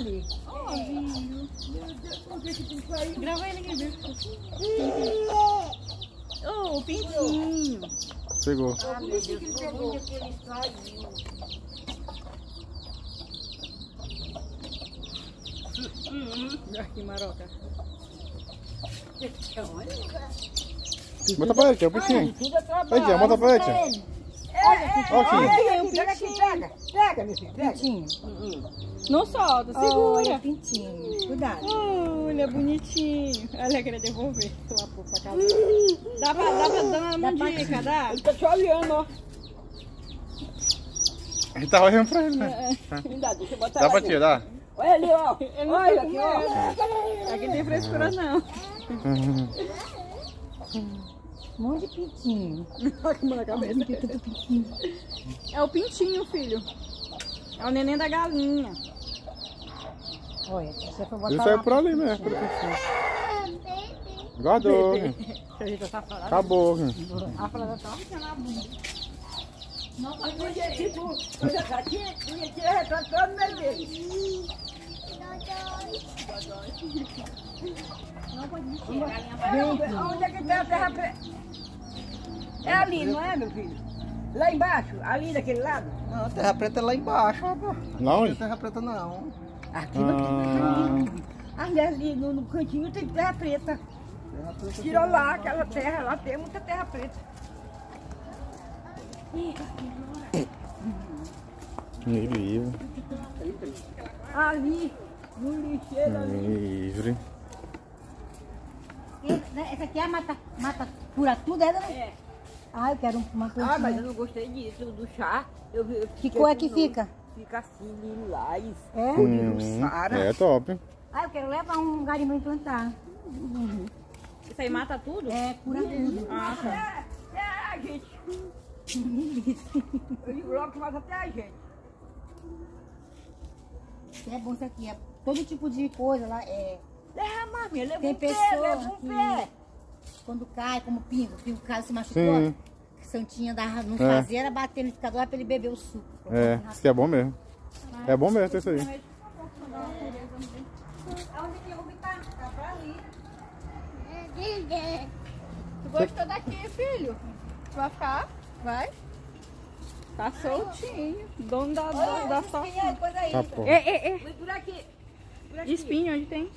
ali. Ó, filho. Por que que sair? Grava ele aqui dentro. Ô, o pintinho. Pegou. Ah, meu Deus, que ele pegou. que ele saiu. Olha que maroca. Bota pra ele, que é o trabalho. Aí, tia, bota pra ele, Ó, aqui. olha aqui, pega aqui, pintinho. pega. Pega, meu filho, pega. Pintinho. Não solta, Olha, segura. pintinho. Cuidado. Olha, bonitinho. Olha, queria devolver lá pro- pra casa. Dá pra, dá pra dar uma dica, dá? Ele tá te olhando, ó. Gente tá olhando pra ele, né? Ainda, deixa eu botar Dá pra dá? Olha ali, ó. Ele não Olha tá aqui, ó. Aqui não tem frescura, não. Um monte de pintinho. Olha como na cabeça. É o pintinho, filho. É o neném da galinha. Olha, você foi botar Ele saiu por ali mesmo, pelo peixinho. Guardou. Que a gente tá. Acabou. A fralda tá enfiando a bunda. Podia, tipo, olha, já tinha, tinha, tinha retratando no meio dele. Vem, Onde é que tem a terra preta? É ali, não é, meu filho? Lá embaixo, ali daquele lado? Não, a terra preta é lá embaixo, rapaz. Não, Não onde? terra preta não. Aqui não tem Ah, Ali, ali no, no cantinho tem terra preta. Terra preta Tirou lá aquela terra, lá tem muita terra preta. livre. Ali, no lixeiro ali. Livre. Essa aqui é a mata, mata cura tudo, é? dona? É. Ah, eu quero uma Ah, plantinha. mas eu não gostei disso, do chá. Eu, eu Que fiquei cor é que fica? Fica assim, lilás. É? Hum, é top. Ah, eu quero levar um garimpo e plantar. Isso aí mata tudo? É, cura tudo. Ah, tá. É, é a gente. Eu digo logo que mata até a gente. É bom isso aqui. É todo tipo de coisa lá. É, Leva a maminha, leva Tem um pé, leva um que- pé. Quando cai, como pingo. O pingo cai, se machucou. Sim. Que Santinha dava, não É. fazia, era bater no liquidificador pra ele beber o suco. É, isso aqui é bom mesmo. É bom mesmo ter isso aí. Que? Tá ali. Tu gostou daqui, filho? Tu vai ficar? Vai? Tá soltinho. Dono da, da, da sorte. Tá. É, é, é. Por aqui. Por aqui. Espinho, onde tem?